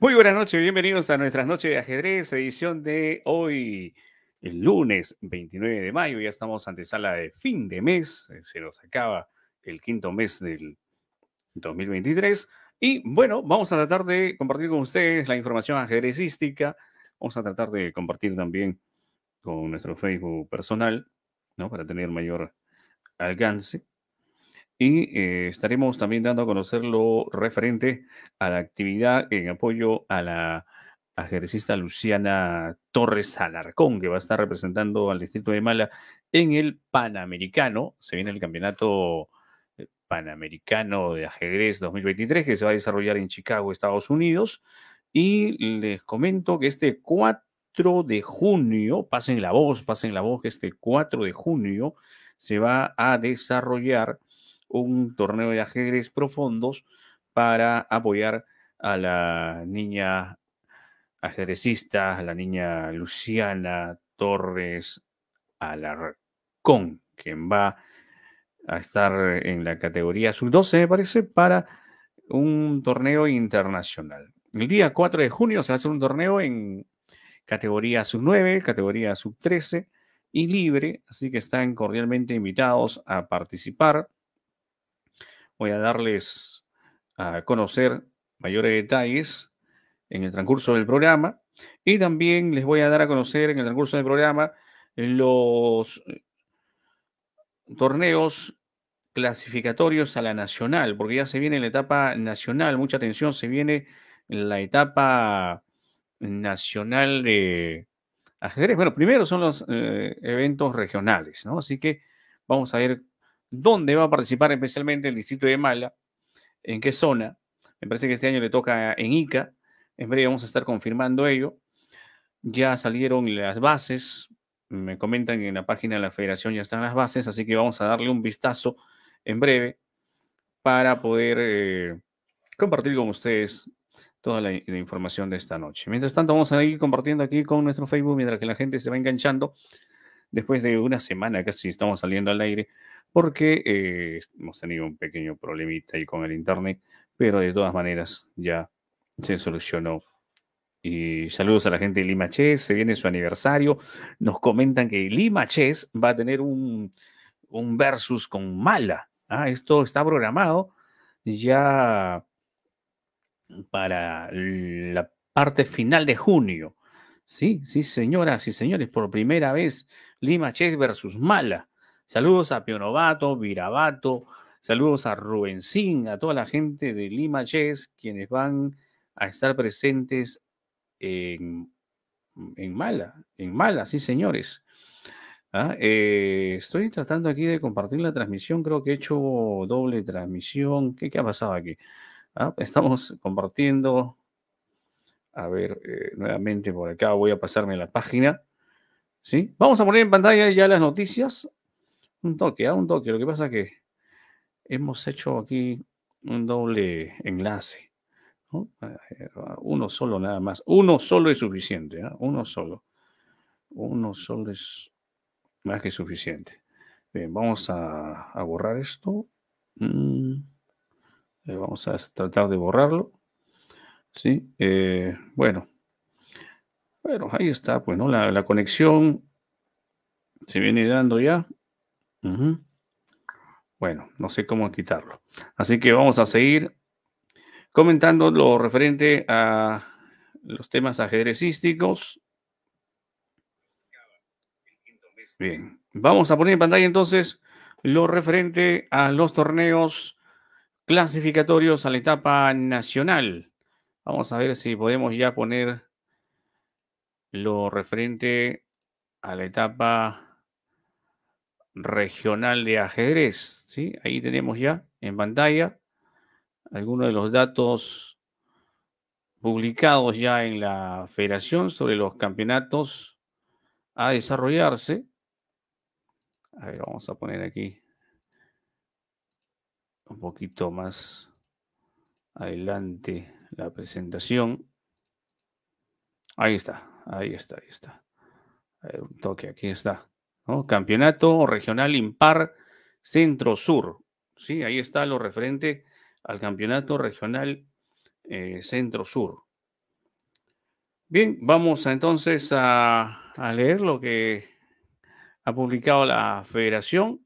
Muy buenas noches, bienvenidos a nuestras noches de ajedrez, edición de hoy, el lunes 29 de mayo. Ya estamos ante sala de fin de mes, eh, se nos acaba el quinto mes del 2023. Y bueno, vamos a tratar de compartir con ustedes la información ajedrecística. Vamos a tratar de compartir también con nuestro Facebook personal, ¿no? Para tener mayor alcance. Y eh, estaremos también dando a conocer lo referente a la actividad en apoyo a la ajedrecista Luciana Torres Alarcón, que va a estar representando al distrito de Mala en el Panamericano. Se viene el campeonato eh, Panamericano de Ajedrez 2023 que se va a desarrollar en Chicago, Estados Unidos. Y les comento que este 4 de junio, pasen la voz, pasen la voz, que este 4 de junio se va a desarrollar un torneo de ajedrez profundos para apoyar a la niña ajedrecista, a la niña Luciana Torres Alarcón, quien va a estar en la categoría sub-12, me parece, para un torneo internacional. El día 4 de junio se va a hacer un torneo en categoría sub-9, categoría sub-13 y libre, así que están cordialmente invitados a participar voy a darles a conocer mayores detalles en el transcurso del programa y también les voy a dar a conocer en el transcurso del programa los eh, torneos clasificatorios a la nacional, porque ya se viene la etapa nacional, mucha atención, se viene la etapa nacional de ajedrez. Bueno, primero son los eh, eventos regionales, ¿no? Así que vamos a ver dónde va a participar especialmente el distrito de Mala, en qué zona. Me parece que este año le toca en Ica. En breve vamos a estar confirmando ello. Ya salieron las bases. Me comentan que en la página de la federación ya están las bases, así que vamos a darle un vistazo en breve para poder eh, compartir con ustedes toda la, información de esta noche. Mientras tanto, vamos a ir compartiendo aquí con nuestro Facebook mientras que la gente se va enganchando. Después de una semana casi estamos saliendo al aire, porque eh, hemos tenido un pequeño problemita ahí con el internet, pero de todas maneras ya se solucionó. Y saludos a la gente de Lima Chess, se viene su aniversario. Nos comentan que Lima Chess va a tener un, un versus con Mala. Ah, esto está programado ya para la parte final de junio. Sí, sí, señoras y señores, por primera vez Lima Chess versus Mala. Saludos a Pionovato, Virabato, saludos a Rubensín, a toda la gente de Lima Chess, quienes van a estar presentes en, Mala, en Mala, sí señores. Ah, eh, estoy tratando aquí de compartir la transmisión, creo que he hecho doble transmisión. ¿Qué, qué ha pasado aquí? Ah, estamos compartiendo. A ver, eh, nuevamente por acá voy a pasarme la página. ¿Sí? Vamos a poner en pantalla ya las noticias. Un toque, ¿ah? un toque. Lo que pasa es que hemos hecho aquí un doble enlace. Uno solo nada más. Uno solo es suficiente. ¿ah? Uno solo. Uno solo es más que suficiente. Bien, vamos a, borrar esto. Mm. Eh, vamos a tratar de borrarlo. Sí, eh, bueno. Bueno, ahí está, pues, ¿no? La conexión se viene dando ya. Bueno, no sé cómo quitarlo. Así que vamos a seguir comentando lo referente a los temas ajedrecísticos. Bien, vamos a poner en pantalla entonces lo referente a los torneos clasificatorios a la etapa nacional. Vamos a ver si podemos ya poner lo referente a la etapa regional de ajedrez. ¿sí? Ahí tenemos ya en pantalla algunos de los datos publicados ya en la federación sobre los campeonatos a desarrollarse. A ver, vamos a poner aquí un poquito más adelante la presentación. Ahí está, ahí está, ahí está. A ver, un toque, aquí está. Campeonato Regional Impar Centro-Sur. Sí, ahí está lo referente al Campeonato Regional eh, Centro-Sur. Bien, vamos entonces a, a leer lo que ha publicado la federación.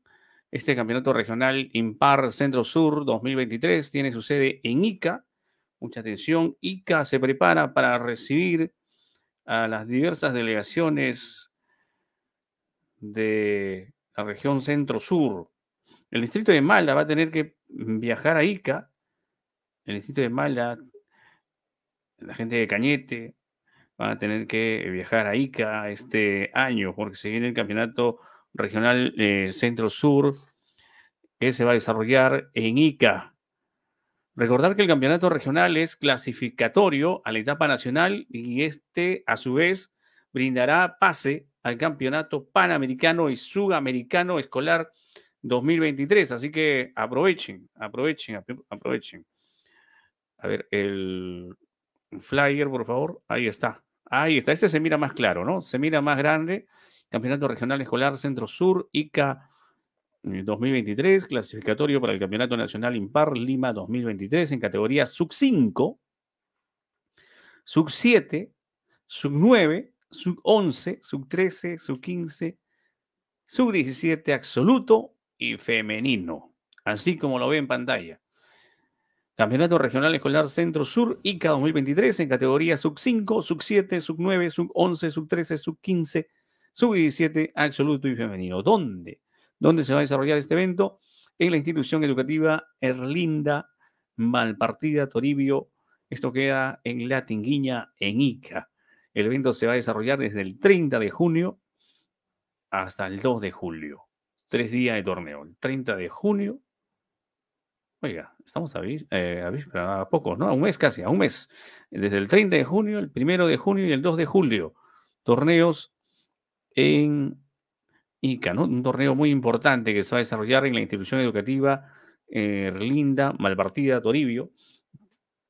Este campeonato regional Impar Centro Sur 2023 tiene su sede en Ica. Mucha atención, Ica se prepara para recibir a las diversas delegaciones de la región Centro Sur. El distrito de Mala va a tener que viajar a Ica. El distrito de Mala, la gente de Cañete, van a tener que viajar a Ica este año porque se viene el campeonato regional eh, Centro Sur que se va a desarrollar en Ica. Recordar que el campeonato regional es clasificatorio a la etapa nacional y este a su vez brindará pase al campeonato panamericano y sudamericano escolar 2023. Así que aprovechen, aprovechen, aprovechen. A ver, el flyer, por favor. Ahí está. Ahí está. Este se mira más claro, ¿no? Se mira más grande. Campeonato Regional Escolar Centro Sur, ICA 2023, clasificatorio para el Campeonato Nacional Impar Lima 2023 en categoría sub 5, sub 7, sub 9, sub 11, sub 13, sub 15, sub 17 absoluto y femenino, así como lo ve en pantalla. Campeonato Regional Escolar Centro Sur, ICA 2023, en categoría sub 5, sub 7, sub 9, sub 11, sub 13, sub 15, sub 17, absoluto y femenino. ¿Dónde? ¿Dónde se va a desarrollar este evento? En la institución educativa Erlinda Malpartida Toribio. Esto queda en La Tinguiña, en Ica. El evento se va a desarrollar desde el 30 de junio hasta el 2 de julio. Tres días de torneo. El 30 de junio Oiga, estamos a, eh, a, poco, ¿no? A un mes casi, a un mes. Desde el 30 de junio, el 1 de junio y el 2 de julio. Torneos en ICA, ¿no? Un torneo muy importante que se va a desarrollar en la institución educativa eh, Linda Malpartida Toribio,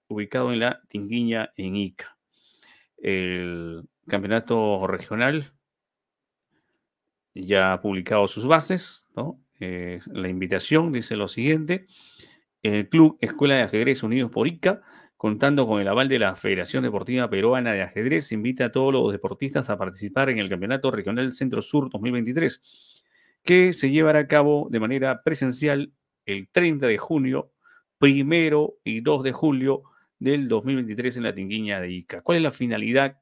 ubicado en la Tinguiña en Ica. El campeonato regional ya ha publicado sus bases. Eh, la invitación dice lo siguiente el Club Escuela de Ajedrez Unidos por ICA, contando con el aval de la Federación Deportiva Peruana de Ajedrez, invita a todos los deportistas a participar en el Campeonato Regional Centro Sur 2023, que se llevará a cabo de manera presencial el 30 de junio, primero y 2 de julio del 2023 en la Tinguiña de Ica. ¿Cuál es la finalidad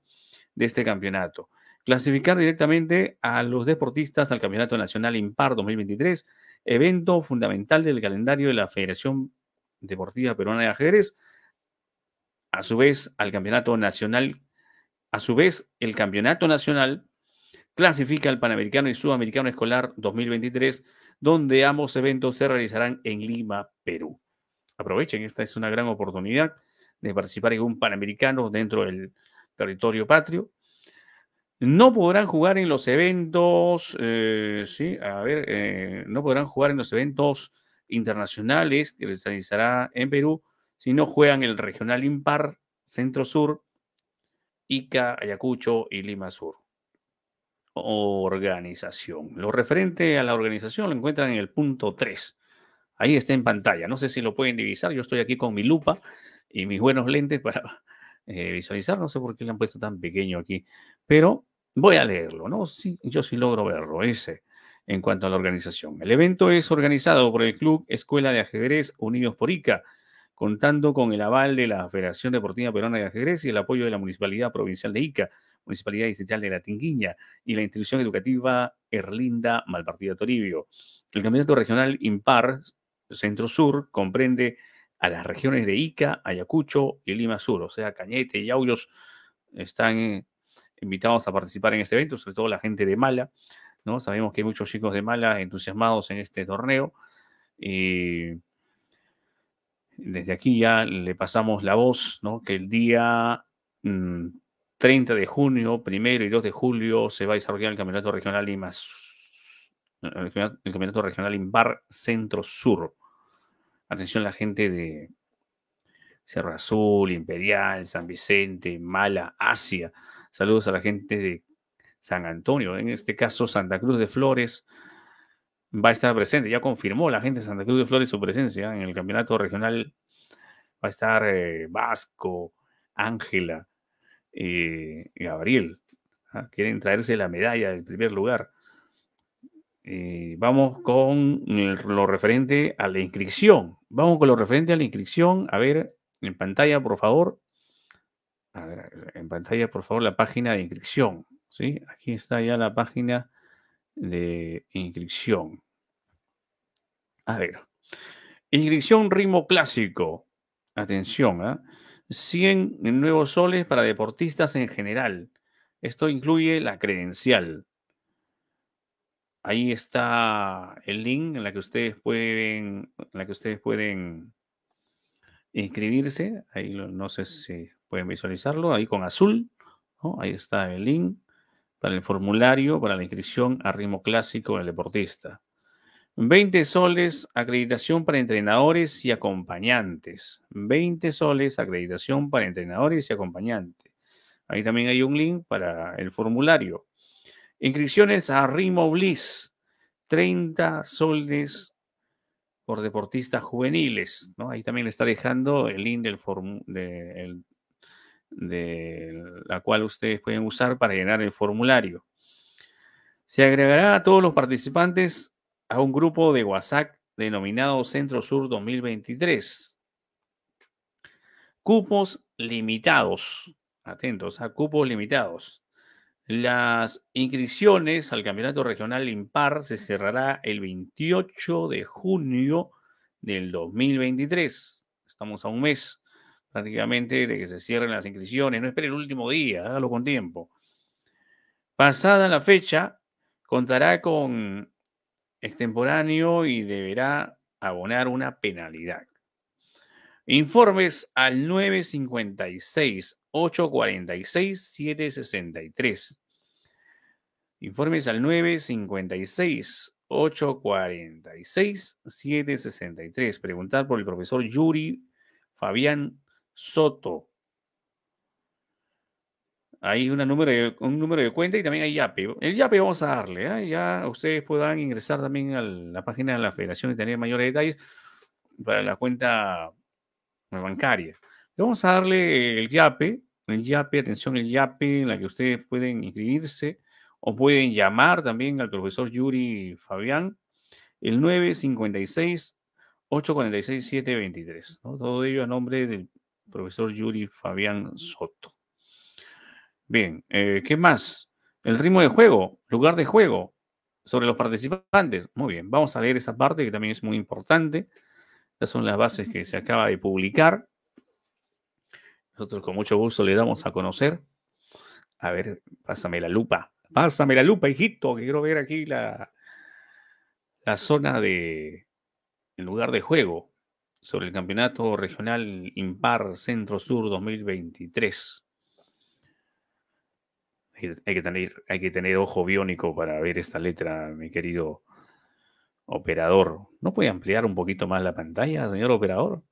de este campeonato? Clasificar directamente a los deportistas al Campeonato Nacional Impar 2023 evento fundamental del calendario de la Federación Deportiva Peruana de Ajedrez, a su vez al Campeonato Nacional, a su vez el Campeonato Nacional clasifica al Panamericano y Sudamericano Escolar 2023, donde ambos eventos se realizarán en Lima, Perú. Aprovechen, esta es una gran oportunidad de participar en un Panamericano dentro del territorio patrio no podrán jugar en los eventos, eh, sí, a ver, eh, no podrán jugar en los eventos internacionales que se realizará en Perú si no juegan el regional impar Centro Sur, Ica, Ayacucho y Lima Sur. Organización. Lo referente a la organización lo encuentran en el punto 3. Ahí está en pantalla. No sé si lo pueden divisar. Yo estoy aquí con mi lupa y mis buenos lentes para eh, visualizar. No sé por qué le han puesto tan pequeño aquí. Pero Voy a leerlo, ¿no? Sí, yo sí logro verlo, ese, en cuanto a la organización. El evento es organizado por el Club Escuela de Ajedrez Unidos por ICA, contando con el aval de la Federación Deportiva Peruana de Ajedrez y el apoyo de la Municipalidad Provincial de Ica, Municipalidad Distrital de La Tinguiña y la institución educativa Erlinda Malpartida Toribio. El campeonato regional Impar Centro Sur comprende a las regiones de Ica, Ayacucho y Lima Sur, o sea, Cañete y Aullos están invitados a participar en este evento, sobre todo la gente de Mala, ¿no? Sabemos que hay muchos chicos de Mala entusiasmados en este torneo. Y desde aquí ya le pasamos la voz, ¿no? Que el día 30 mm, de junio, primero y 2 de julio, se va a desarrollar el Campeonato Regional Lima, el Campeonato Regional Imbar Centro Sur. Atención la gente de Cerro Azul, Imperial, San Vicente, Mala, Asia. Saludos a la gente de San Antonio, en este caso Santa Cruz de Flores va a estar presente. Ya confirmó la gente de Santa Cruz de Flores su presencia en el campeonato regional. Va a estar eh, Vasco, Ángela, eh, Gabriel. ¿ah? Quieren traerse la medalla del primer lugar. Eh, vamos con lo referente a la inscripción. Vamos con lo referente a la inscripción. A ver, en pantalla, por favor. A ver, en pantalla, por favor, la página de inscripción. ¿sí? Aquí está ya la página de inscripción. A ver. Inscripción ritmo clásico. Atención, ¿eh? 100 nuevos soles para deportistas en general. Esto incluye la credencial. Ahí está el link en la que ustedes pueden, en la que ustedes pueden inscribirse. Ahí no sé si pueden visualizarlo. Ahí con azul. Ahí está el link para el formulario para la inscripción a ritmo clásico del deportista. 20 soles acreditación para entrenadores y acompañantes. 20 soles acreditación para entrenadores y acompañantes. Ahí también hay un link para el formulario. Inscripciones a Rimo Bliss. 30 soles por deportistas juveniles. Ahí también le está dejando el link de, de la cual ustedes pueden usar para llenar el formulario. Se agregará a todos los participantes a un grupo de WhatsApp denominado Centro Sur 2023. Cupos limitados. Atentos, a cupos limitados. Las inscripciones al Campeonato Regional Impar se cerrará el 28 de junio del 2023. Estamos a un mes prácticamente de que se cierren las inscripciones. No espere el último día, hágalo con tiempo. Pasada la fecha, contará con extemporáneo y deberá abonar una penalidad. Informes al 956-846-763. Informes al 956-846-763. Preguntar por el profesor Yuri Fabián Soto. Hay una número un número de cuenta y también hay YAPE. El YAPE vamos a darle, ¿eh? ya ustedes puedan ingresar también a la página de la federación y tener mayores detalles para la cuenta bancaria. Vamos a darle el YAPE, el YAPE, atención, el YAPE en la que ustedes pueden inscribirse o pueden llamar también al profesor Yuri Fabián, el 956 846 723. Todo ello a nombre del profesor Yuri Fabián Soto. Bien, eh, ¿qué más? El ritmo de juego, lugar de juego, sobre los participantes. Muy bien, vamos a leer esa parte que también es muy importante. Estas son las bases que se acaba de publicar. Nosotros con mucho gusto le damos a conocer. A ver, pásame la lupa. Pásame la lupa, hijito, que quiero ver aquí la, la zona de el lugar de juego sobre el Campeonato Regional Impar Centro Sur 2023. Hay que, tener, hay que tener ojo biónico para ver esta letra, mi querido operador. ¿No puede ampliar un poquito más la pantalla, señor operador?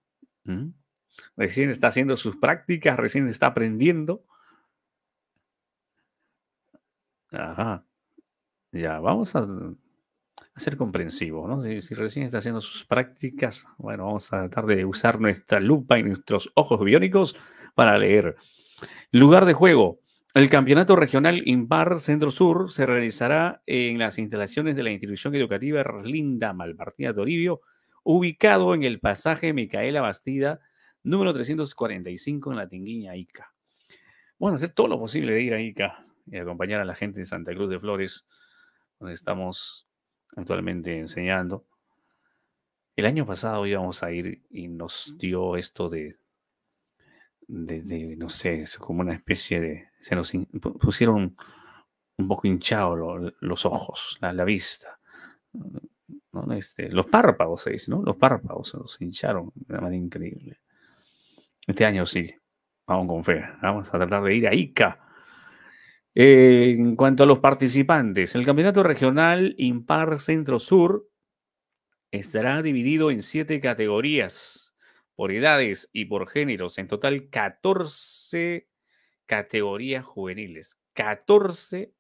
¿Mm? Recién está haciendo sus prácticas, recién está aprendiendo. Ajá. Ya, vamos a, ser comprensivo, ¿no? Si, si, recién está haciendo sus prácticas, bueno, vamos a tratar de usar nuestra lupa y nuestros ojos biónicos para leer. Lugar de juego. El Campeonato Regional Impar Centro Sur se realizará en las instalaciones de la institución educativa Erlinda Malpartida Toribio, ubicado en el pasaje Micaela Bastida, número 345 en la Tinguiña Ica. Vamos a hacer todo lo posible de ir a Ica y acompañar a la gente de Santa Cruz de Flores, donde estamos actualmente enseñando. El año pasado íbamos a ir y nos dio esto de de, no sé, es como una especie de, se nos pusieron un poco hinchados los ojos, la, vista, este, los párpados, se dice, ¿no? Los párpados se nos hincharon de una manera increíble. Este año sí, vamos con fe, vamos a tratar de ir a Ica. Eh, en cuanto a los participantes, el campeonato regional Impar Centro Sur estará dividido en siete categorías por edades y por géneros, en total 14 categorías juveniles. 14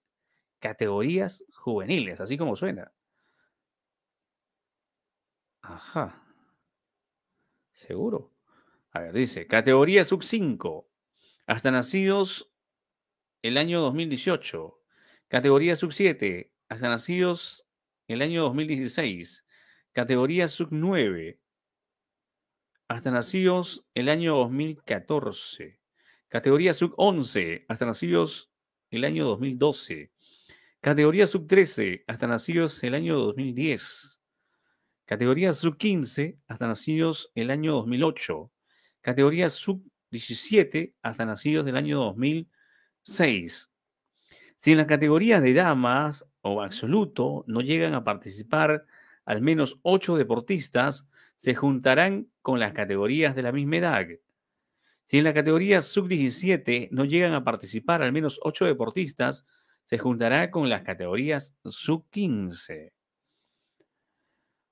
categorías juveniles, así como suena. Ajá. Seguro. A ver, dice, categoría sub 5, hasta nacidos el año 2018. Categoría sub 7, hasta nacidos el año 2016. Categoría sub 9, hasta nacidos el año 2014. Categoría sub 11, hasta nacidos el año 2012. Categoría sub 13, hasta nacidos el año 2010. Categoría sub 15, hasta nacidos el año 2008. Categoría sub 17, hasta nacidos del año 2006. Si en las categorías de damas o absoluto no llegan a participar al menos 8 deportistas, se juntarán con las categorías de la misma edad. Si en la categoría sub-17 no llegan a participar al menos 8 deportistas, se juntará con las categorías sub-15.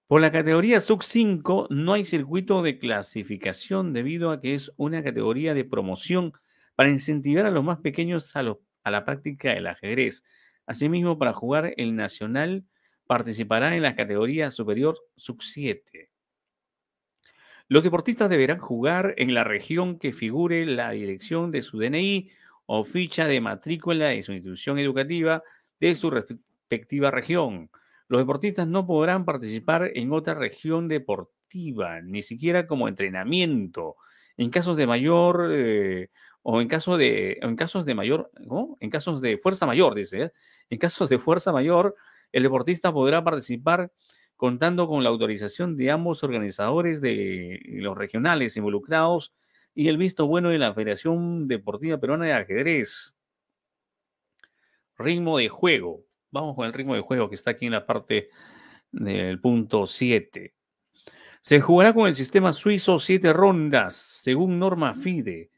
Por la categoría sub-5 no hay circuito de clasificación debido a que es una categoría de promoción para incentivar a los más pequeños a, a la práctica del ajedrez. Asimismo, para jugar el nacional participará en la categoría superior sub-7. Los deportistas deberán jugar en la región que figure la dirección de su DNI o ficha de matrícula de su institución educativa de su respectiva región. Los deportistas no podrán participar en otra región deportiva, ni siquiera como entrenamiento. En casos de mayor eh, o en, caso de, en casos de mayor, ¿no? en casos de fuerza mayor, dice, ¿eh? en casos de fuerza mayor, el deportista podrá participar contando con la autorización de ambos organizadores de los regionales involucrados y el visto bueno de la Federación Deportiva Peruana de Ajedrez. Ritmo de juego. Vamos con el ritmo de juego que está aquí en la parte del punto 7. Se jugará con el sistema suizo siete rondas, según norma FIDE.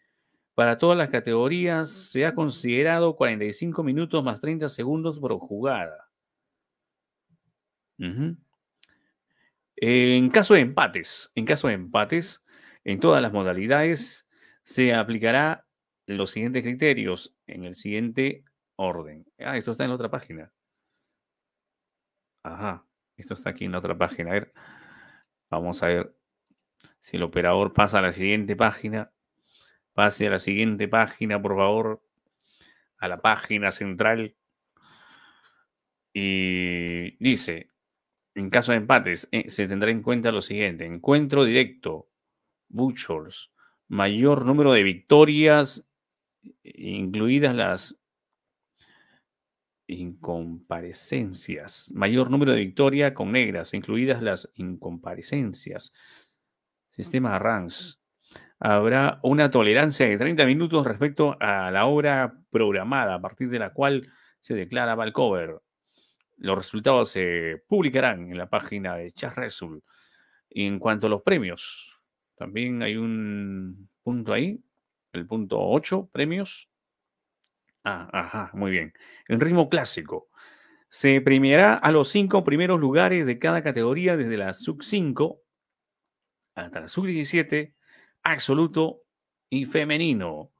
Para todas las categorías se ha considerado 45 minutos más 30 segundos por jugada. En caso de empates, en caso de empates, en todas las modalidades se aplicará los siguientes criterios en el siguiente orden. Ah, esto está en la otra página. Ajá, esto está aquí en la otra página. Vamos a ver si el operador pasa a la siguiente página. Pase a la siguiente página, por favor, a la página central. Y dice, en caso de empates, eh, se tendrá en cuenta lo siguiente. Encuentro directo, Butchers, mayor número de victorias, incluidas las incomparecencias. Mayor número de victorias con negras, incluidas las incomparecencias. Sistema RANS. Habrá una tolerancia de 30 minutos respecto a la hora programada, a partir de la cual se declara Valcover. Los resultados se publicarán en la página de Charresul. En cuanto a los premios, también hay un punto ahí, el punto 8, premios. Ah, ajá, muy bien. En ritmo clásico. Se premiará a los cinco primeros lugares de cada categoría desde la sub 5 hasta la sub 17, absoluto y femenino.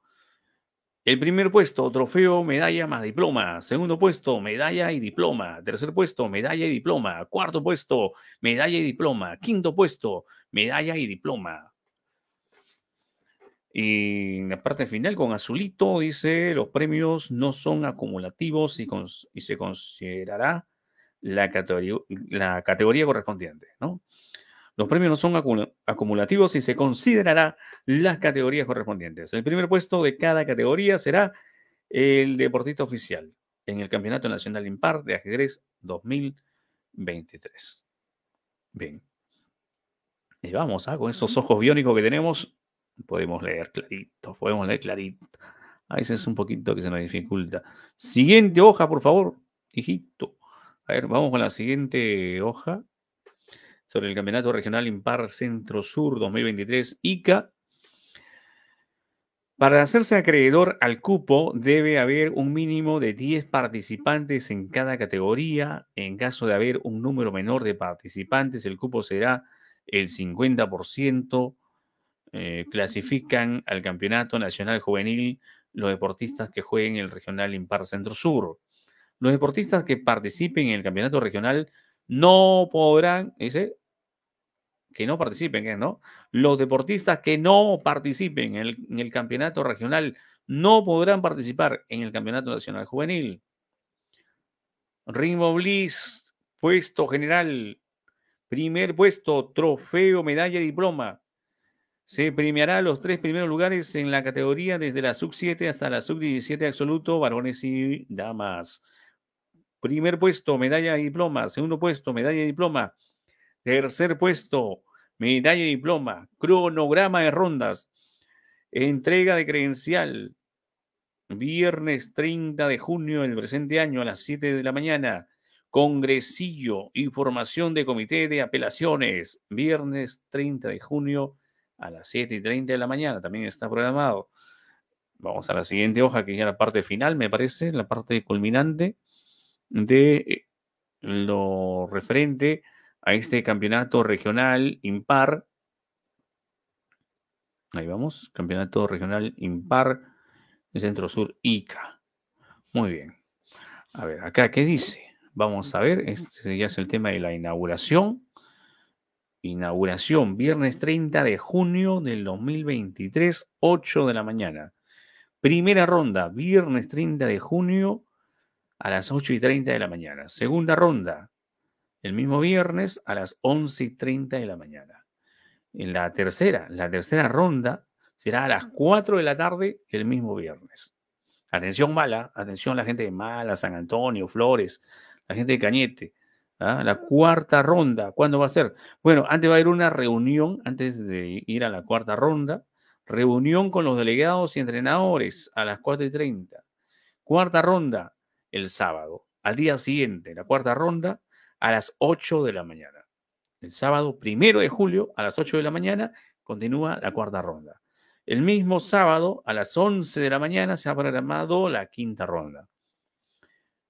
El primer puesto, trofeo, medalla más diploma. Segundo puesto, medalla y diploma. Tercer puesto, medalla y diploma. Cuarto puesto, medalla y diploma. Quinto puesto, medalla y diploma. Y en la parte final, con azulito, dice, los premios no son acumulativos y, se considerará la la categoría correspondiente, ¿no? Los premios no son acumulativos y se considerará las categorías correspondientes. El primer puesto de cada categoría será el deportista oficial en el Campeonato Nacional Impar de Ajedrez 2023. Bien. Y vamos, ¿ah? con esos ojos biónicos que tenemos, podemos leer clarito, podemos leer clarito. A veces es un poquito que se nos dificulta. Siguiente hoja, por favor, hijito. A ver, vamos con la siguiente hoja sobre el Campeonato Regional Impar Centro Sur 2023 ICA. Para hacerse acreedor al cupo debe haber un mínimo de 10 participantes en cada categoría. En caso de haber un número menor de participantes, el cupo será el 50%. Eh, clasifican al Campeonato Nacional Juvenil los deportistas que jueguen el Regional Impar Centro Sur. Los deportistas que participen en el Campeonato Regional no podrán, dice, que no participen, ¿no? Los deportistas que no participen en el, campeonato regional no podrán participar en el campeonato nacional juvenil. Ringo Bliss, puesto general, primer puesto, trofeo, medalla, diploma. Se premiará los tres primeros lugares en la categoría desde la sub-7 hasta la sub-17 absoluto, varones y damas. Primer puesto, medalla y diploma. Segundo puesto, medalla y diploma. Tercer puesto, medalla y diploma. Cronograma de rondas. Entrega de credencial. Viernes 30 de junio del presente año a las 7 de la mañana. Congresillo, información de comité de apelaciones. Viernes 30 de junio a las 7 y 30 de la mañana. También está programado. Vamos a la siguiente hoja, que ya la parte final, me parece, la parte culminante de eh, lo referente a este campeonato regional impar. Ahí vamos, campeonato regional impar de Centro Sur ICA. Muy bien. A ver, acá, ¿qué dice? Vamos a ver, este ya es el tema de la inauguración. Inauguración, viernes 30 de junio del 2023, 8 de la mañana. Primera ronda, viernes 30 de junio a las 8 y 30 de la mañana. Segunda ronda, el mismo viernes a las 11 y 30 de la mañana. En la tercera, la tercera ronda será a las 4 de la tarde el mismo viernes. Atención mala, atención la gente de Mala, San Antonio, Flores, la gente de Cañete. ¿ah? La cuarta ronda, ¿cuándo va a ser? Bueno, antes va a haber una reunión, antes de ir a la cuarta ronda, reunión con los delegados y entrenadores a las 4 y 30. Cuarta ronda, el sábado. Al día siguiente, la cuarta ronda, a las 8 de la mañana. El sábado primero de julio, a las 8 de la mañana, continúa la cuarta ronda. El mismo sábado, a las 11 de la mañana, se ha programado la quinta ronda.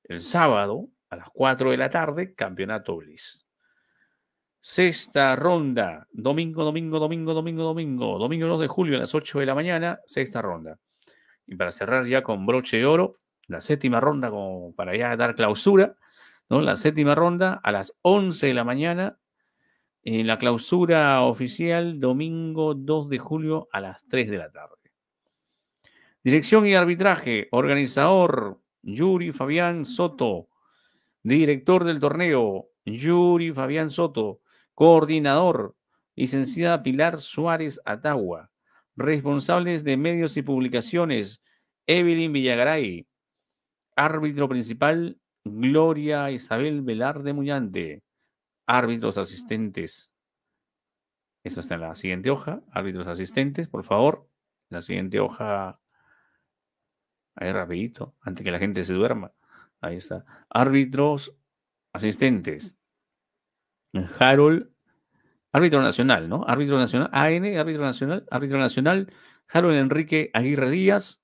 El sábado, a las 4 de la tarde, Campeonato Bliss. Sexta ronda, domingo, domingo, domingo, domingo, domingo, domingo 2 de julio a las 8 de la mañana, sexta ronda. Y para cerrar ya con broche de oro, la séptima ronda, como para ya dar clausura, ¿no? La séptima ronda a las 11 de la mañana, en la clausura oficial, domingo 2 de julio a las 3 de la tarde. Dirección y arbitraje, organizador, Yuri Fabián Soto. Director del torneo, Yuri Fabián Soto. Coordinador, licenciada Pilar Suárez Atagua. Responsables de medios y publicaciones, Evelyn Villagaray. Árbitro principal, Gloria Isabel Velarde Muñante. Árbitros asistentes. Esto está en la siguiente hoja. Árbitros asistentes, por favor. La siguiente hoja. Ahí rapidito, antes que la gente se duerma. Ahí está. Árbitros asistentes. Harold, árbitro nacional, ¿no? Árbitro nacional, AN, árbitro nacional, árbitro nacional, Harold Enrique Aguirre Díaz,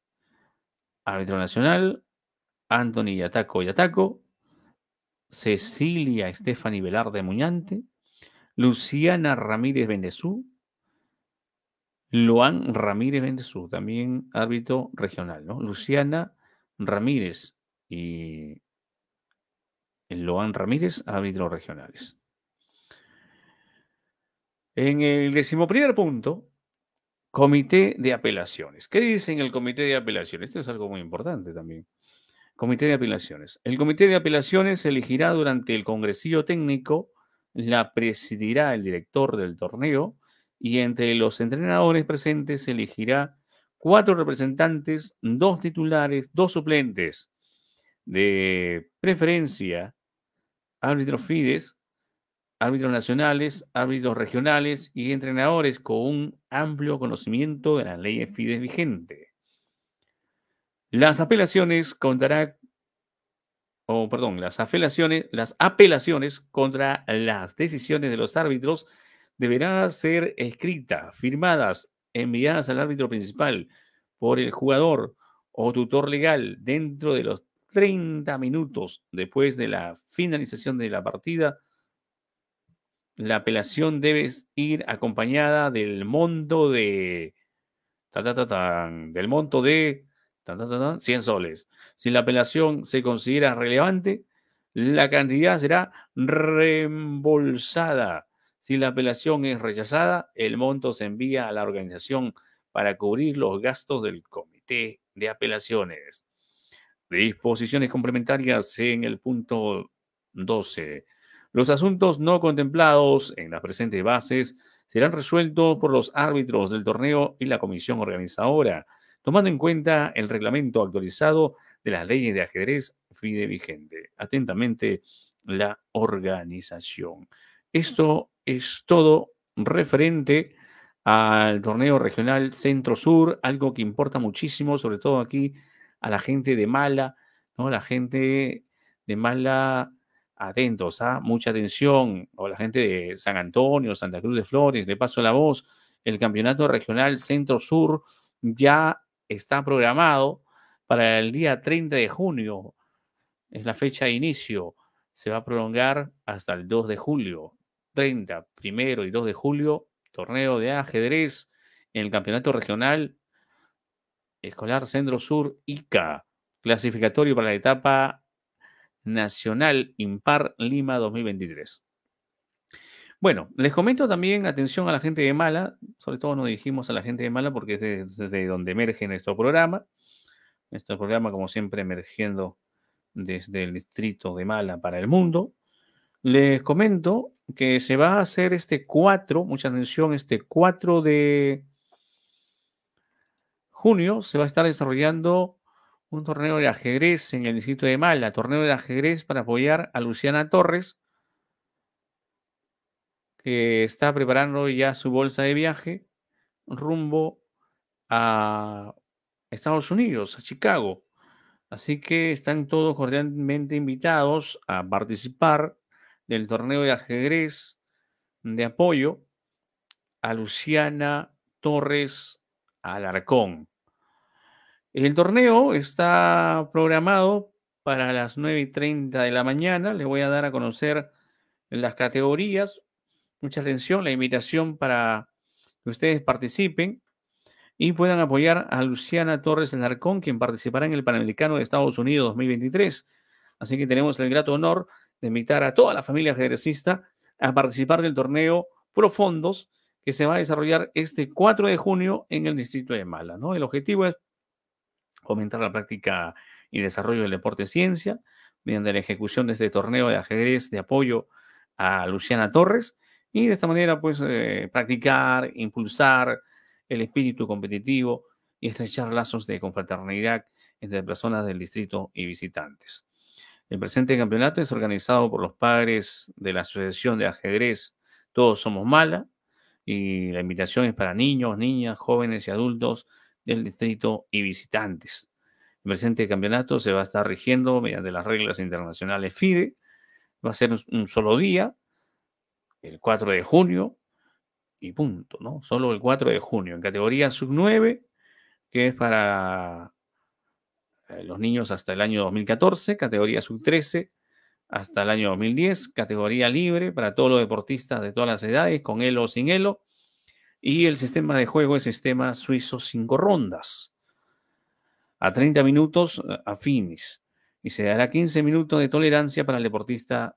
árbitro nacional, Anthony Yataco Yataco, Cecilia Stephanie Velarde Muñante, Luciana Ramírez Bendezú, Luan Ramírez Bendezú, también árbitro regional, ¿no? Luciana Ramírez y Loan Ramírez, árbitros regionales. En el decimoprimer punto, comité de apelaciones. ¿Qué dice en el comité de apelaciones? Esto es algo muy importante también. Comité de apelaciones. El comité de apelaciones elegirá durante el congresillo técnico, la presidirá el director del torneo y entre los entrenadores presentes elegirá cuatro representantes, dos titulares, dos suplentes de preferencia, árbitros FIDES, árbitros nacionales, árbitros regionales y entrenadores con un amplio conocimiento de la ley FIDES vigente. Las apelaciones contará, o perdón, las apelaciones, las apelaciones contra las decisiones de los árbitros deberán ser escritas, firmadas, enviadas al árbitro principal por el jugador o tutor legal dentro de los 30 minutos después de la finalización de la partida, la apelación debe ir acompañada del monto de del monto de 100 soles. Si la apelación se considera relevante, la cantidad será reembolsada Si la apelación es rechazada, el monto se envía a la organización para cubrir los gastos del comité de apelaciones. Disposiciones complementarias en el punto 12. Los asuntos no contemplados en las presentes bases serán resueltos por los árbitros del torneo y la comisión organizadora, tomando en cuenta el reglamento actualizado de las leyes de ajedrez FIDE vigente. Atentamente, la organización. Esto es todo referente al torneo regional Centro-Sur, algo que importa muchísimo, sobre todo aquí a la gente de Mala, ¿no? La gente de Mala, atentos, ¿ah? mucha atención, o la gente de San Antonio, Santa Cruz de Flores, le paso la voz, el campeonato regional Centro-Sur ya está programado para el día 30 de junio, es la fecha de inicio, se va a prolongar hasta el 2 de julio, 30, primero y 2 de julio, torneo de ajedrez en el campeonato regional escolar Centro Sur ICA, clasificatorio para la etapa nacional impar Lima 2023. Bueno, les comento también, atención a la gente de Mala, sobre todo nos dijimos a la gente de Mala porque es desde donde emerge nuestro programa. Nuestro programa, como siempre, emergiendo desde el distrito de Mala para el mundo. Les comento que se va a hacer este 4, mucha atención, este 4 de junio se va a estar desarrollando un torneo de ajedrez en el distrito de Mala, torneo de ajedrez para apoyar a Luciana Torres, está preparando ya su bolsa de viaje rumbo a Estados Unidos, a Chicago. Así que están todos cordialmente invitados a participar del torneo de ajedrez de apoyo a Luciana Torres Alarcón. El torneo está programado para las 9 y 30 de la mañana. Les voy a dar a conocer las categorías mucha atención, la invitación para que ustedes participen y puedan apoyar a Luciana Torres Narcón, quien participará en el Panamericano de Estados Unidos 2023. Así que tenemos el grato honor de invitar a toda la familia ajedrecista a participar del torneo Profondos que se va a desarrollar este 4 de junio en el distrito de Mala. ¿no? El objetivo es fomentar la práctica y desarrollo del deporte ciencia mediante la ejecución de este torneo de ajedrez de apoyo a Luciana Torres y de esta manera, pues, eh, practicar, impulsar el espíritu competitivo y estrechar lazos de confraternidad entre personas del distrito y visitantes. El presente campeonato es organizado por los padres de la Asociación de Ajedrez Todos Somos Mala y la invitación es para niños, niñas, jóvenes y adultos del distrito y visitantes. El presente campeonato se va a estar rigiendo mediante las reglas internacionales FIDE. Va a ser un solo día, el 4 de junio y punto, ¿no? Solo el 4 de junio, en categoría sub-9, que es para eh, los niños hasta el año 2014, categoría sub-13 hasta el año 2010, categoría libre para todos los deportistas de todas las edades, con elo o sin elo, y el sistema de juego es sistema suizo 5 rondas, a 30 minutos eh, a finish, y se dará 15 minutos de tolerancia para el deportista,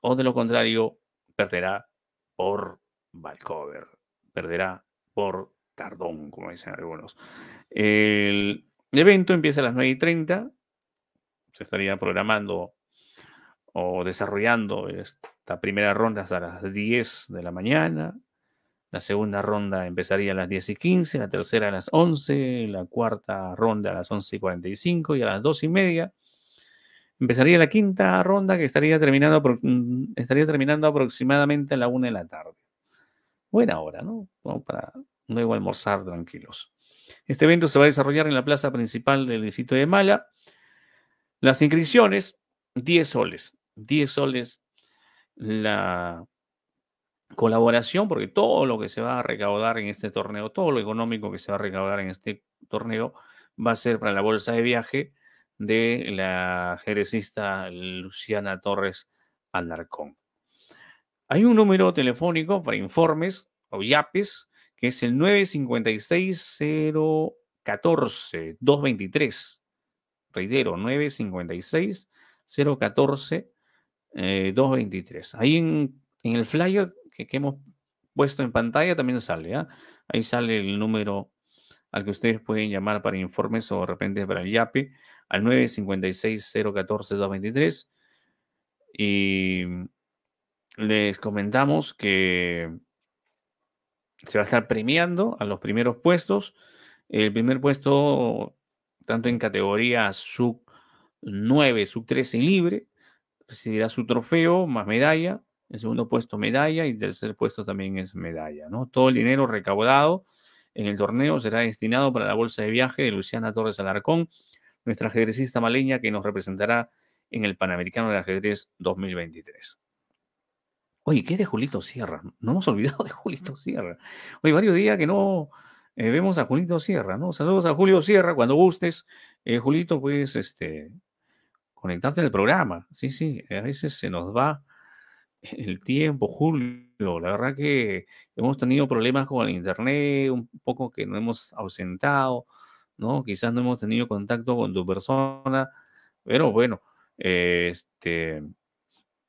o de lo contrario, perderá por Valcover, perderá por Tardón, como dicen algunos. El evento empieza a las 9 y 30, se estaría programando o desarrollando esta primera ronda hasta las 10 de la mañana. La segunda ronda empezaría a las 10 y 15, la tercera a las 11, la cuarta ronda a las 11 y 45 y a las 2 y media Empezaría la quinta ronda que estaría terminando, mm, estaría terminando aproximadamente a la una de la tarde. Buena hora, ¿no? para luego almorzar tranquilos. Este evento se va a desarrollar en la plaza principal del distrito de Mala. Las inscripciones, 10 soles. 10 soles la colaboración, porque todo lo que se va a recaudar en este torneo, todo lo económico que se va a recaudar en este torneo, va a ser para la bolsa de viaje de la jerecista Luciana Torres Alarcón. Hay un número telefónico para informes o YAPES que es el 956-014-223. Reitero, 956-014-223. Ahí en, en, el flyer que, hemos puesto en pantalla también sale. ¿ah? Ahí sale el número al que ustedes pueden llamar para informes o de repente para el YAPE al 956-014-223. Y les comentamos que se va a estar premiando a los primeros puestos. El primer puesto, tanto en categoría sub 9, sub 13 libre, recibirá su trofeo más medalla. El segundo puesto, medalla. Y el tercer puesto también es medalla. ¿no? Todo el dinero recaudado en el torneo será destinado para la bolsa de viaje de Luciana Torres Alarcón, nuestra ajedrecista maleña que nos representará en el Panamericano de Ajedrez 2023. Oye, ¿qué es de Julito Sierra? No hemos olvidado de Julito Sierra. Oye, varios días que no eh, vemos a Julito Sierra, ¿no? Saludos a Julio Sierra, cuando gustes. Eh, Julito, pues, este, conectarte al programa. Sí, sí, a veces se nos va el tiempo, Julio. La verdad que hemos tenido problemas con el internet, un poco que nos hemos ausentado, ¿no? Quizás no hemos tenido contacto con tu persona, pero bueno, este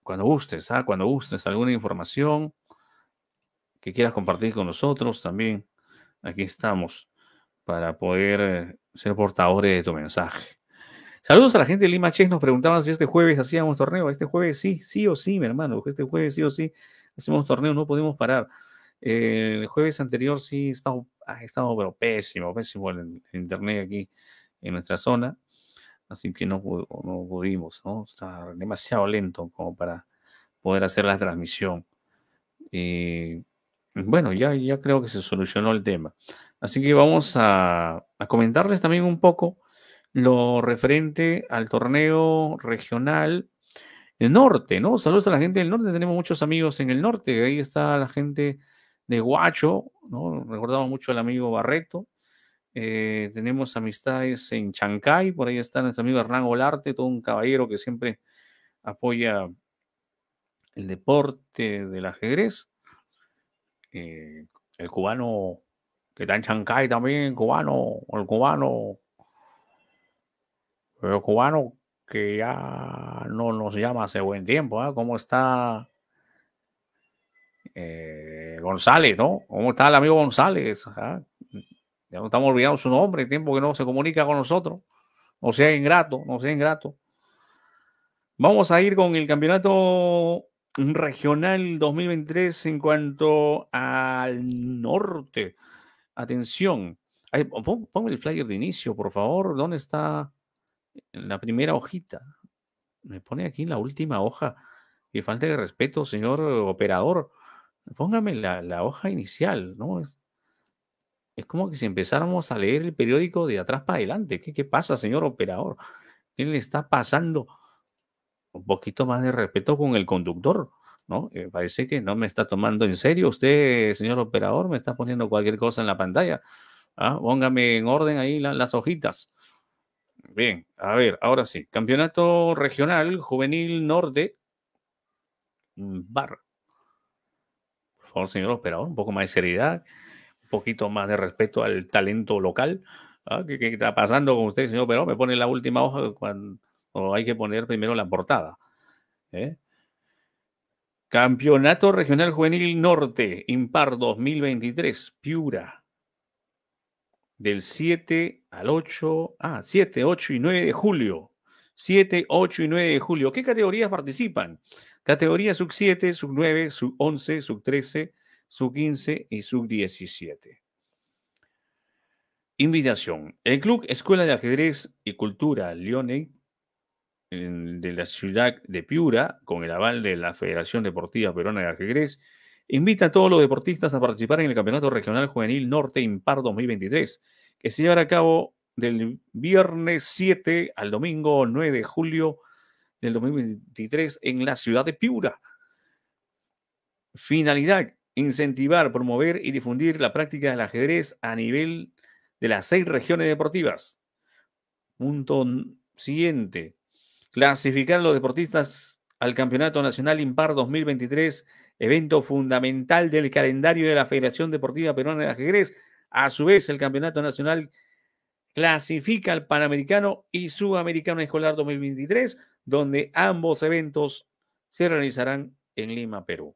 cuando gustes, ¿ah? cuando gustes alguna información que quieras compartir con nosotros, también aquí estamos para poder ser portadores de tu mensaje. Saludos a la gente de Lima Chess. Nos preguntaban si este jueves hacíamos torneo. Este jueves sí, sí o sí, mi hermano. Este jueves sí o sí hacemos torneo, no podemos parar. el jueves anterior sí estado, ha estado pero pésimo, pésimo el, el, internet aquí en nuestra zona así que no, no pudimos, ¿no? Está demasiado lento como para poder hacer la transmisión. Y bueno, ya, ya creo que se solucionó el tema. Así que vamos a, comentarles también un poco lo referente al torneo regional del norte, ¿no? Saludos a la gente del norte, tenemos muchos amigos en el norte, ahí está la gente de Guacho, ¿no? Recordamos mucho al amigo Barreto, eh, tenemos amistades en Chancay, por ahí está nuestro amigo Hernán Olarte, todo un caballero que siempre apoya el deporte del ajedrez. Eh, el cubano que está en Chancay también, cubano, el cubano, el cubano que ya no nos llama hace buen tiempo, ¿eh? ¿Cómo está eh, González, no? ¿Cómo está el amigo González? ¿Ah? Ya no estamos olvidando su nombre, tiempo que no se comunica con nosotros. No sea ingrato, no sea ingrato. Vamos a ir con el campeonato regional 2023 en cuanto al norte. Atención. Ponme el flyer de inicio, por favor. ¿Dónde está la primera hojita? Me pone aquí la última hoja. Y falta de respeto, señor operador. Póngame la, la hoja inicial, ¿no? Es como que si empezáramos a leer el periódico de atrás para adelante. ¿Qué, qué pasa, señor operador? ¿Qué le está pasando? Un poquito más de respeto con el conductor, ¿no? Eh, parece que no me está tomando en serio usted, señor operador, me está poniendo cualquier cosa en la pantalla. ¿Ah? Póngame en orden ahí las hojitas. Bien, a ver, ahora sí. Campeonato Regional Juvenil Norte. Bar. Por favor, señor operador, un poco más de seriedad poquito más de respeto al talento local. ¿ah? ¿Qué, está pasando con usted, señor Pero Me pone la última hoja cuando hay que poner primero la portada. ¿eh? Campeonato Regional Juvenil Norte, Impar 2023, Piura. Del 7 al 8, ah, 7, 8 y 9 de julio. 7, 8 y 9 de julio. ¿Qué categorías participan? Categoría sub 7, sub 9, sub 11, sub 13, sub 15 y sub 17. Invitación. El Club Escuela de Ajedrez y Cultura Leone de la ciudad de Piura, con el aval de la Federación Deportiva Peruana de Ajedrez, invita a todos los deportistas a participar en el Campeonato Regional Juvenil Norte Impar 2023, que se llevará a cabo del viernes 7 al domingo 9 de julio del 2023 en la ciudad de Piura. Finalidad, incentivar, promover y difundir la práctica del ajedrez a nivel de las seis regiones deportivas. Punto siguiente. Clasificar a los deportistas al Campeonato Nacional Impar 2023, evento fundamental del calendario de la Federación Deportiva Peruana de Ajedrez. A su vez, el Campeonato Nacional clasifica al Panamericano y Sudamericano Escolar 2023, donde ambos eventos se realizarán en Lima, Perú.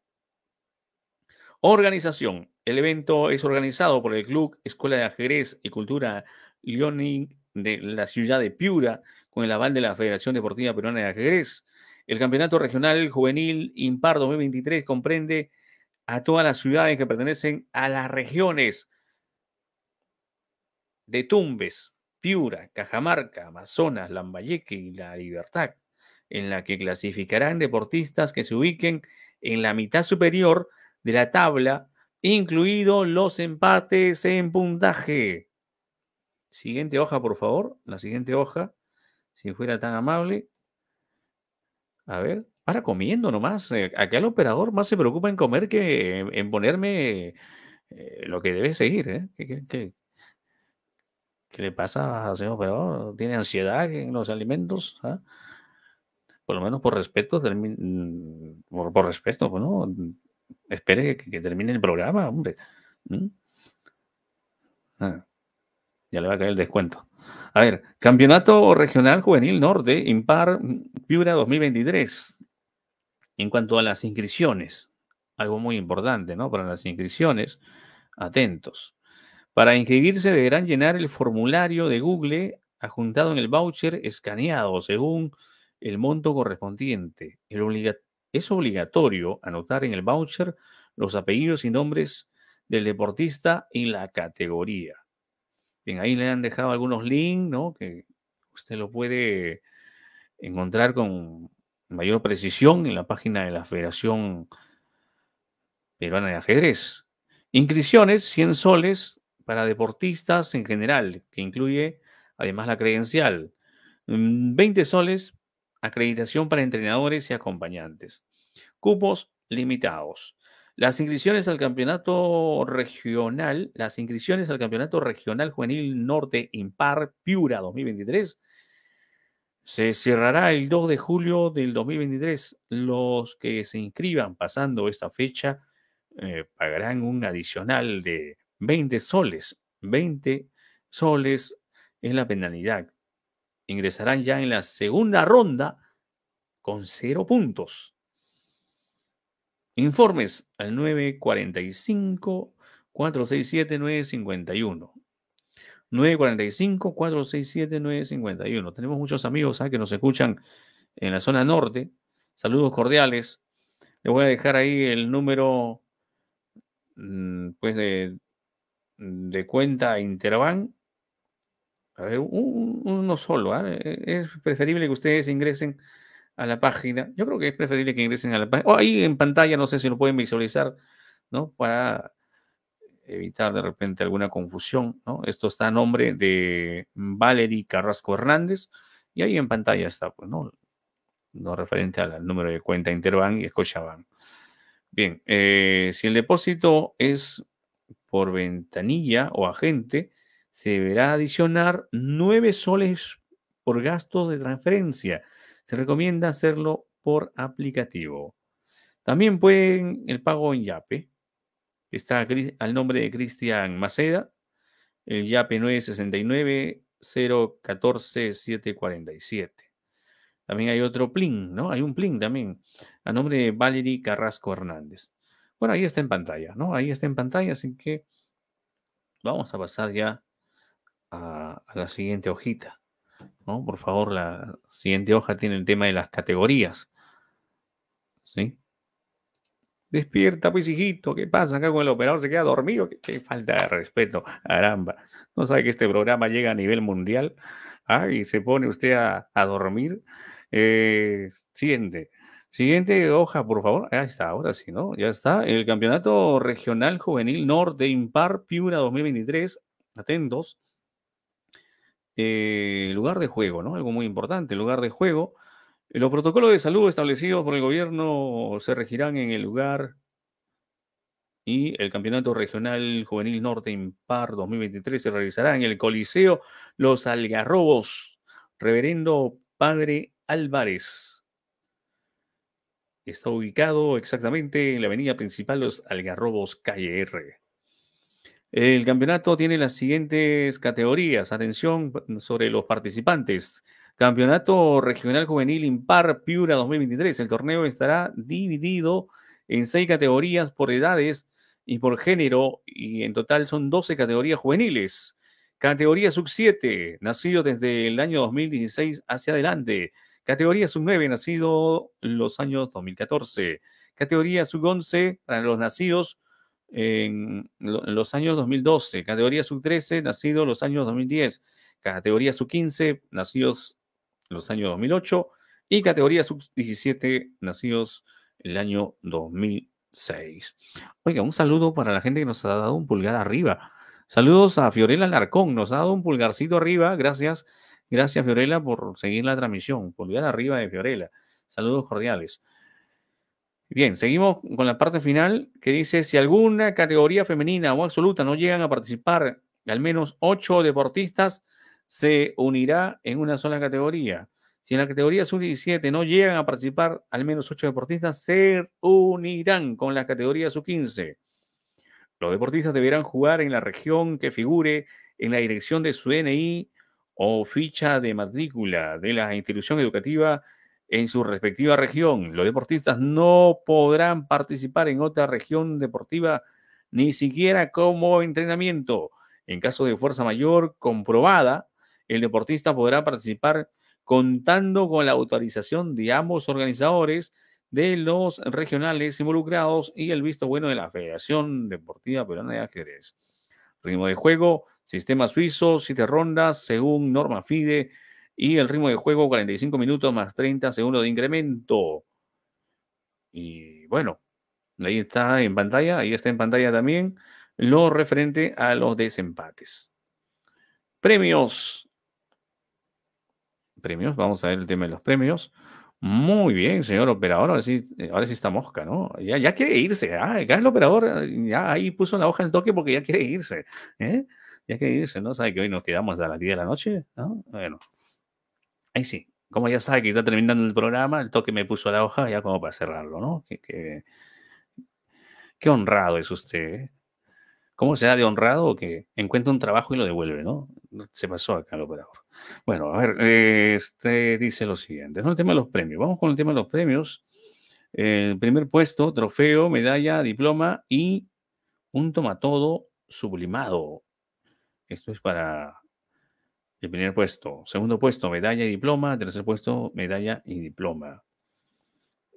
Organización. El evento es organizado por el Club Escuela de Ajedrez y Cultura Leoning de la ciudad de Piura, con el aval de la Federación Deportiva Peruana de Ajedrez. El Campeonato Regional Juvenil Impar 2023 comprende a todas las ciudades que pertenecen a las regiones de Tumbes, Piura, Cajamarca, Amazonas, Lambayeque y La Libertad, en la que clasificarán deportistas que se ubiquen en la mitad superior de la tabla, incluidos los empates en puntaje. Siguiente hoja, por favor. La siguiente hoja, si fuera tan amable. A ver, para comiendo nomás. Eh, acá el operador más se preocupa en comer que en, ponerme eh, lo que debe seguir. ¿eh? ¿Qué, le pasa, señor operador? ¿Tiene ansiedad en los alimentos? ¿Ah? Por lo menos por respeto, mm, por, respeto, ¿no? espere que, termine el programa, hombre. Ah, ya le va a caer el descuento. A ver, Campeonato Regional Juvenil Norte, Impar Piura 2023. En cuanto a las inscripciones, algo muy importante, ¿no? Para las inscripciones, atentos. Para inscribirse deberán llenar el formulario de Google adjuntado en el voucher escaneado según el monto correspondiente. Es obligatorio anotar en el voucher los apellidos y nombres del deportista y la categoría. Bien, ahí le han dejado algunos links, ¿no? Que usted lo puede encontrar con mayor precisión en la página de la Federación Peruana de Ajedrez. Inscripciones, 100 soles para deportistas en general, que incluye además la credencial. 20 mm, soles acreditación para entrenadores y acompañantes. Cupos limitados. Las inscripciones al campeonato regional, las inscripciones al campeonato regional juvenil norte impar Piura 2023 se cerrará el 2 de julio del 2023. Los que se inscriban pasando esta fecha eh, pagarán un adicional de 20 soles. 20 soles es la penalidad ingresarán ya en la segunda ronda con cero puntos. Informes al 945-467-951. 945-467-951. Tenemos muchos amigos ¿ah? que nos escuchan en la zona norte. Saludos cordiales. Le voy a dejar ahí el número mm, pues de, de cuenta Interbank a ver, uno solo. ¿ah? Es preferible que ustedes ingresen a la página. Yo creo que es preferible que ingresen a la página. O ahí en pantalla, no sé si lo pueden visualizar, ¿no? Para evitar de repente alguna confusión, ¿no? Esto está a nombre de Valery Carrasco Hernández y ahí en pantalla está, pues, ¿no? No referente al número de cuenta Interbank y Scotiabank. Bien, eh, si el depósito es por ventanilla o agente, se deberá adicionar 9 soles por gastos de transferencia. Se recomienda hacerlo por aplicativo. También pueden el pago en YAPE. Está al nombre de Cristian Maceda. El YAPE 969 014 747. También hay otro PLIN, ¿no? Hay un PLIN también, a nombre de Valery Carrasco Hernández. Bueno, ahí está en pantalla, ¿no? Ahí está en pantalla, así que vamos a pasar ya a, la siguiente hojita. ¿No? Por favor, la siguiente hoja tiene el tema de las categorías. ¿Sí? Despierta, pues, hijito. ¿Qué pasa acá con el operador? ¿Se queda dormido? Qué, falta de respeto. Caramba. ¿No sabe que este programa llega a nivel mundial? ¿Ah? Y se pone usted a, dormir. Eh, siguiente. Siguiente hoja, por favor. Ahí está, ahora sí, ¿no? Ya está. El Campeonato Regional Juvenil Norte Impar Piura 2023. Atentos. Eh, lugar de juego, ¿no? Algo muy importante, lugar de juego. Los protocolos de salud establecidos por el gobierno se regirán en el lugar y el Campeonato Regional Juvenil Norte Impar 2023 se realizará en el Coliseo Los Algarrobos. Reverendo Padre Álvarez. Está ubicado exactamente en la avenida principal Los Algarrobos, calle R. El campeonato tiene las siguientes categorías. Atención sobre los participantes. Campeonato Regional Juvenil Impar Piura 2023. El torneo estará dividido en seis categorías por edades y por género, y en total son 12 categorías juveniles. Categoría sub-7, nacido desde el año 2016 hacia adelante. Categoría sub-9, nacido en los años 2014. Categoría sub-11, para los nacidos en los años 2012. Categoría sub-13, nacido los años 2010. Categoría sub-15, nacidos los años 2008. Y categoría sub-17, nacidos el año 2006. Oiga, un saludo para la gente que nos ha dado un pulgar arriba. Saludos a Fiorella Larcón, nos ha dado un pulgarcito arriba. Gracias, gracias Fiorella por seguir la transmisión. Pulgar arriba de Fiorella. Saludos cordiales. Bien, seguimos con la parte final que dice, si alguna categoría femenina o absoluta no llegan a participar, al menos ocho deportistas se unirá en una sola categoría. Si en la categoría sub-17 no llegan a participar, al menos ocho deportistas se unirán con la categoría sub-15. Los deportistas deberán jugar en la región que figure en la dirección de su DNI o ficha de matrícula de la institución educativa en su respectiva región. Los deportistas no podrán participar en otra región deportiva ni siquiera como entrenamiento. En caso de fuerza mayor comprobada, el deportista podrá participar contando con la autorización de ambos organizadores de los regionales involucrados y el visto bueno de la Federación Deportiva Peruana de Ajedrez. Ritmo de juego, sistema suizo, siete rondas según norma FIDE y el ritmo de juego 45 minutos más 30 segundos de incremento. Y bueno, ahí está en pantalla, ahí está en pantalla también lo referente a los desempates. Premios. Premios, vamos a ver el tema de los premios. Muy bien, señor operador. Ahora sí, ahora sí está mosca, ¿no? Ya, ya quiere irse. Ah, acá el operador ya ahí puso la hoja en el toque porque ya quiere irse. ¿eh? Ya quiere irse, ¿no? Sabe que hoy nos quedamos a las 10 de la noche, ¿no? Bueno, ahí sí. Como ya sabe que está terminando el programa, el toque me puso la hoja ya como para cerrarlo, ¿no? Qué, honrado es usted. ¿eh? ¿Cómo será de honrado que encuentra un trabajo y lo devuelve, ¿no? Se pasó acá el operador. Bueno, a ver, este dice lo siguiente, ¿no? El tema de los premios. Vamos con el tema de los premios. El primer puesto, trofeo, medalla, diploma y un tomatodo sublimado. Esto es para el primer puesto. Segundo puesto, medalla y diploma. Tercer puesto, medalla y diploma.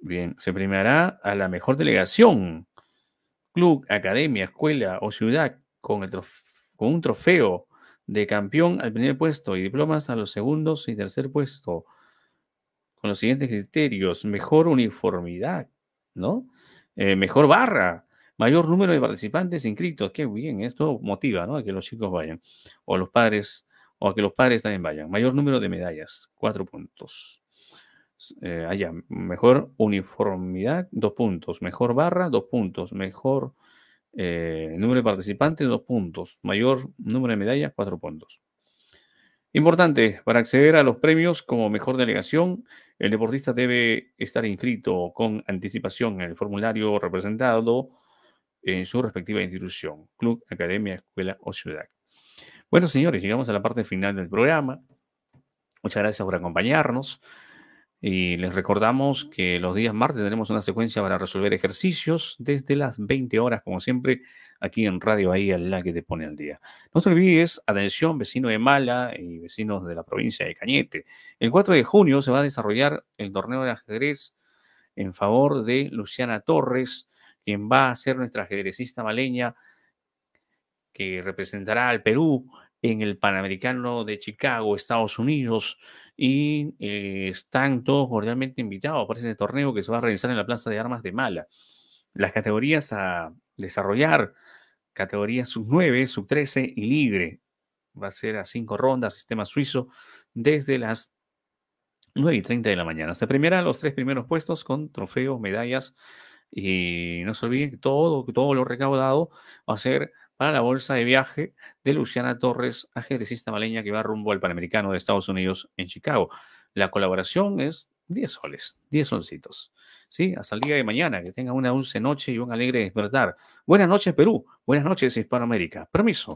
Bien, se premiará a la mejor delegación, club, academia, escuela o ciudad con, el con un trofeo de campeón al primer puesto y diplomas a los segundos y tercer puesto, con los siguientes criterios, mejor uniformidad, ¿no? Eh, mejor barra, mayor número de participantes inscritos, qué bien, esto motiva, ¿no? A que los chicos vayan, o los padres, o a que los padres también vayan, mayor número de medallas, cuatro puntos. Eh, allá, mejor uniformidad, dos puntos, mejor barra, dos puntos, mejor eh, número de participantes, dos puntos. Mayor número de medallas, cuatro puntos. Importante, para acceder a los premios como mejor delegación, el deportista debe estar inscrito con anticipación en el formulario representado en su respectiva institución, club, academia, escuela o ciudad. Bueno, señores, llegamos a la parte final del programa. Muchas gracias por acompañarnos. Y les recordamos que los días martes tenemos una secuencia para resolver ejercicios desde las 20 horas, como siempre, aquí en Radio Ahí, la que te pone al día. No te olvides, atención, vecino de Mala y vecinos de la provincia de Cañete. El 4 de junio se va a desarrollar el torneo de ajedrez en favor de Luciana Torres, quien va a ser nuestra ajedrecista maleña que representará al Perú en el Panamericano de Chicago, Estados Unidos, y eh, están todos cordialmente invitados para ese torneo que se va a realizar en la Plaza de Armas de Mala. Las categorías a desarrollar, categorías sub 9, sub 13 y libre. Va a ser a cinco rondas, sistema suizo, desde las 9 y 30 de la mañana. Se premiarán los tres primeros puestos con trofeos, medallas y no se olviden que todo, todo lo recaudado va a ser para la bolsa de viaje de Luciana Torres, ajedrecista maleña que va rumbo al Panamericano de Estados Unidos en Chicago. La colaboración es 10 soles, 10 solcitos. ¿Sí? Hasta el día de mañana, que tengan una dulce noche y un alegre despertar. Buenas noches, Perú. Buenas noches, Hispanoamérica. Permiso.